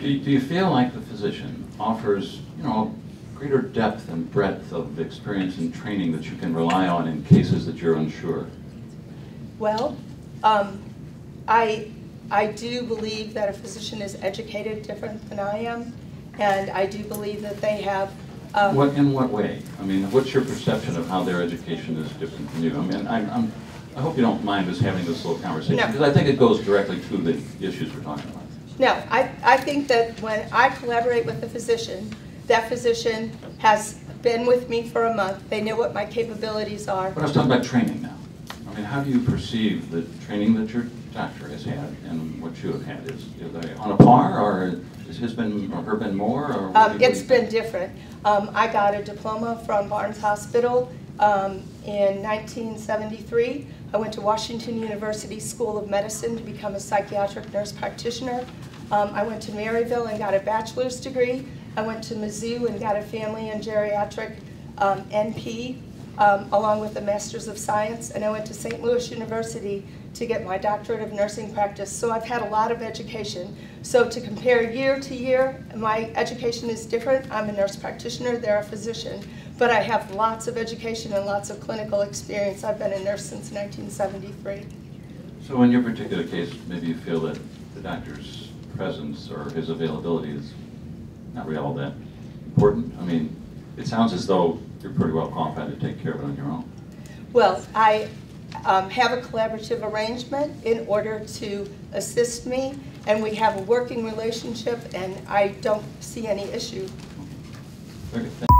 Do you, feel like the physician offers, you know, greater depth and breadth of experience and training that you can rely on in cases that you're unsure? Well, um, I, I do believe that a physician is educated different than I am, and I do believe that they have. Um, What, in what way? I mean, what's your perception of how their education is different from you? I mean, I'm, I'm, I hope you don't mind us having this little conversation, No. because I think it goes directly to the issues we're talking about. No, I, I think that when I collaborate with a physician, that physician has been with me for a month. They know what my capabilities are. But I was talking about training now. I mean, how do you perceive the training that your doctor has had and what you have had? Is, is they on a par, or has his been, or her been more, or? Um, it's been different. Um, I got a diploma from Barnes Hospital um, in 1973. I went to Washington University School of Medicine to become a psychiatric nurse practitioner. Um, I went to Maryville and got a bachelor's degree. I went to Mizzou and got a family and geriatric um, NP um, along with a Master's of Science, and I went to St. Louis University to get my doctorate of nursing practice. So I've had a lot of education. So to compare year to year, my education is different. I'm a nurse practitioner, they're a physician, but I have lots of education and lots of clinical experience. I've been a nurse since 1973. So in your particular case, maybe you feel that the doctor's presence or his availability is not really all that important? I mean, it sounds as though you're pretty well qualified to take care of it on your own. Well, I um, have a collaborative arrangement in order to assist me, and we have a working relationship, and I don't see any issue. Very good. Thank-